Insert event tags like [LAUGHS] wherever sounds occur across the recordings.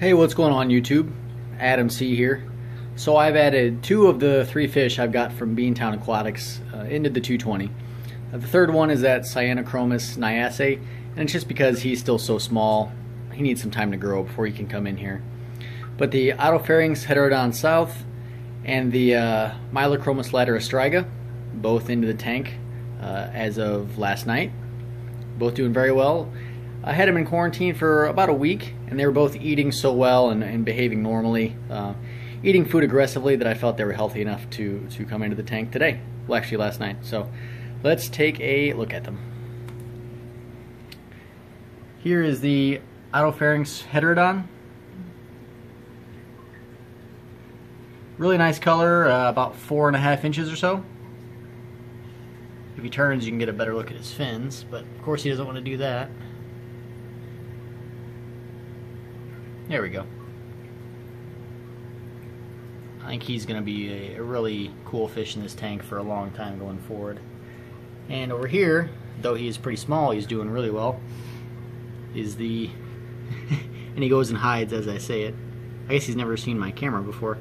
Hey, what's going on YouTube? Adam C here. So I've added two of the three fish I've got from Beantown Aquatics uh, into the 220. Uh, the third one is that Cyanochromis niacae, and it's just because he's still so small, he needs some time to grow before he can come in here. But the Otopharynx heterodon south and the uh, Mylochromis lateristriga, both into the tank uh, as of last night. Both doing very well. I had them in quarantine for about a week, and they were both eating so well and, and behaving normally, uh, eating food aggressively that I felt they were healthy enough to, to come into the tank today. Well, actually last night. So let's take a look at them. Here is the Otopharynx heterodon. Really nice color, uh, about four and a half inches or so. If he turns, you can get a better look at his fins, but of course he doesn't want to do that. There we go. I think he's going to be a, really cool fish in this tank for a long time going forward. And over here, though he is pretty small, he's doing really well, is the... [LAUGHS] and he goes and hides as I say it. I guess he's never seen my camera before.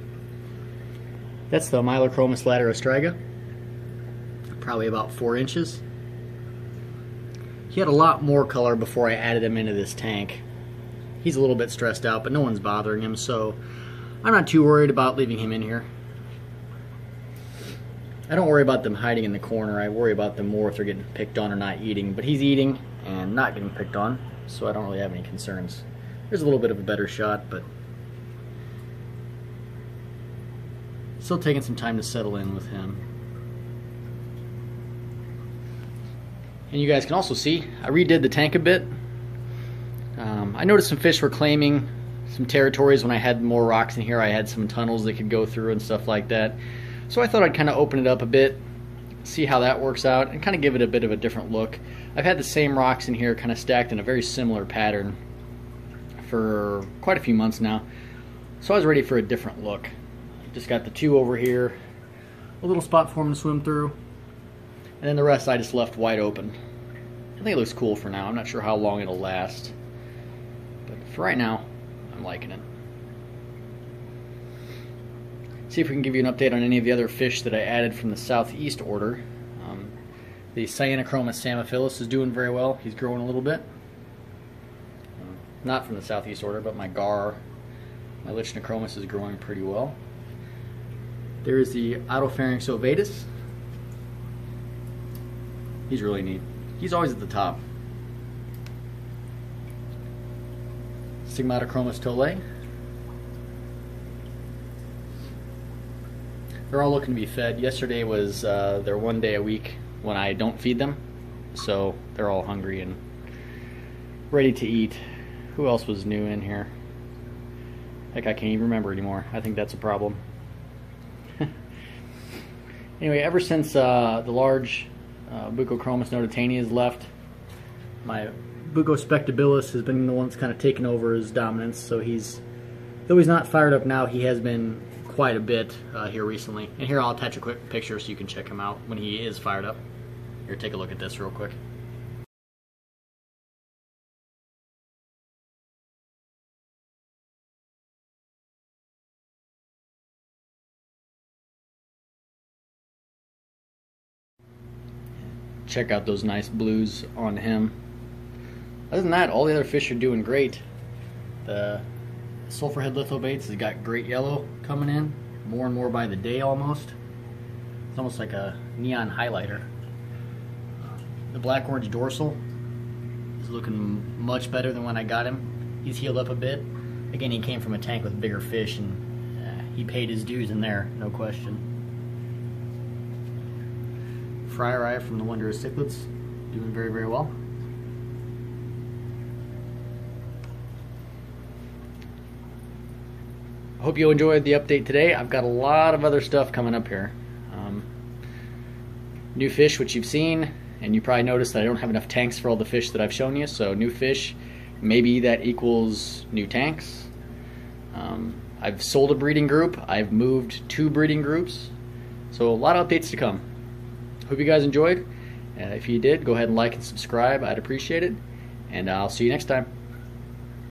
That's the Mylochromis lateristriga. Probably about four inches. He had a lot more color before I added him into this tank he's a little bit stressed out, but no one's bothering him, so I'm not too worried about leaving him in here. I don't worry about them hiding in the corner. I worry about them more if they're getting picked on or not eating. But he's eating and not getting picked on, so I don't really have any concerns. There's a little bit of a better shot, but still taking some time to settle in with him. And you guys can also see, I redid the tank a bit. I noticed some fish were claiming some territories when I had more rocks in here. I had some tunnels they could go through and stuff like that. So I thought I'd kind of open it up a bit, see how that works out, and kind of give it a bit of a different look. I've had the same rocks in here kind of stacked in a very similar pattern for quite a few months now. So I was ready for a different look. Just got the two over here, a little spot for them to swim through, and then the rest I just left wide open. I think it looks cool for now. I'm not sure how long it'll last. For right now, I'm liking it. See if we can give you an update on any of the other fish that I added from the southeast order. Um, the Sciaenochromis psammophilus is doing very well. He's growing a little bit. Not from the southeast order, but my gar, my Lichnochromis is growing pretty well. There is the Otopharynx ovatus. He's really neat. He's always at the top. Stigmatochromis tolae. They're all looking to be fed. Yesterday was uh, their one day a week when I don't feed them, so they're all hungry and ready to eat. Who else was new in here? Heck, I can't even remember anymore. I think that's a problem. [LAUGHS] anyway, ever since uh, the large uh, Buccochromis has left, my Bucospectabilis has been the one that's kind of taken over his dominance, so he's, though he's not fired up now, he has been quite a bit uh, here recently. And here I'll attach a quick picture so you can check him out when he is fired up. Here, take a look at this real quick. Check out those nice blues on him. Other than that, all the other fish are doing great. The sulfurhead lithobates has got great yellow coming in, more and more by the day almost. It's almost like a neon highlighter. The black orange dorsal is looking much better than when I got him. He's healed up a bit. Again, he came from a tank with bigger fish and uh, he paid his dues in there, no question. Fryeri from the Wondrous Cichlids, doing very, very well. Hope you enjoyed the update today. I've got a lot of other stuff coming up here. Um, new fish, which you've seen, and you probably noticed that I don't have enough tanks for all the fish that I've shown you. So new fish, maybe that equals new tanks. Um, I've sold a breeding group. I've moved two breeding groups. So a lot of updates to come. Hope you guys enjoyed. Uh, if you did, go ahead and like and subscribe. I'd appreciate it. And I'll see you next time.